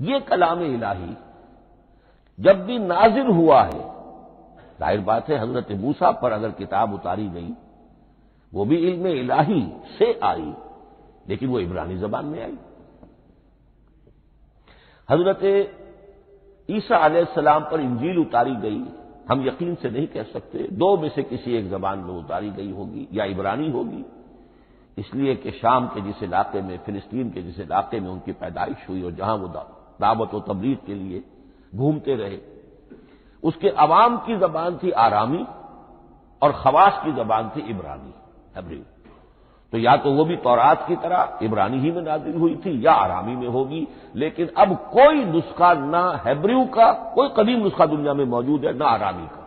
ये कलाम इलाही जब भी नाजिल हुआ है, ज़ाहिर बात है, हज़रत मूसा पर अगर किताब उतारी गई, वो भी इल्म इलाही से आई, लेकिन वो इब्रानी जबान में आई। हज़रत ईसा सलाम पर इंजील उतारी गई, हम यकीन से नहीं कह सकते, दो में से किसी एक जबान में उतारी गई होगी, या इब्रानी होगी। इसलिए कि शाम के जिस इलाके में, फिलिस्तीन के जिस इलाके में उनकी पैदाइश हुई और जहाँ वो दावत व तबलीग के लिए घूमते रहे। उसके अवाम की जबान थी आरामी और खवास की जबान थी इब्रानी, हब्री। तो या तो वो भी तौरात की तरह इब्रानी ही में नाजिल हुई थी या आरामी में होगी, लेकिन अब कोई नुस्खा ना हैब्रिव का, कोई कदीम नुस्खा दुनिया में मौजूद है, ना आरामी का।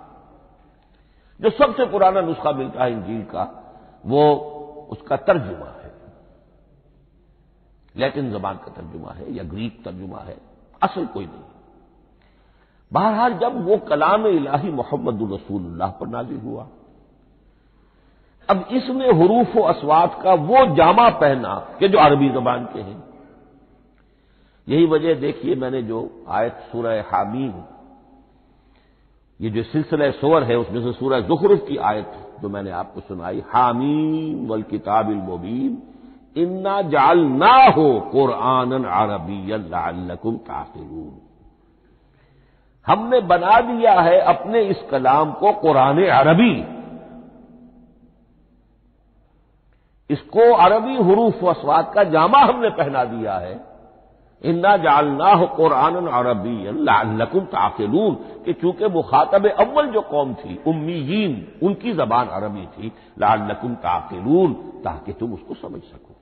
जो सबसे पुराना नुस्खा मिलता है इंजील का, वो उसका तर्जुमा है। लैटिन जबान का तर्जुमा है या ग्रीक तर्जुमा है, असल कोई नहीं। बहरहाल जब वो कलाम इलाही मोहम्मद रसूलुल्लाह पर नाजिल हुआ, अब इसने हरूफ व असवात का वो जामा पहना कि जो अरबी जबान के हैं। यही वजह देखिए मैंने जो आयत सूरह हामीम ये जो सिलसिला सोवर है, उसमें से सूरह जुखरुफ की आयत जो मैंने आपको सुनाई, हामीम वल किताबिल मुबीन इन्ना जाल ना हो कुरान अरबी अल्लाकुम ताकिरून हमने बना दिया है अपने इस कलाम को कुरान अरबी। इसको अरबी हरूफ वसवाद का जामा हमने पहना दिया है। इन्ना जालना हो कुरान अरबी लकुम ताकिलून कि चूँकि मुखातब अव्वल जो कौम थी उम्मीदीन उनकी जबान अरबी थी लाल लकुम ताकिलून, ताकि तुम उसको समझ सको।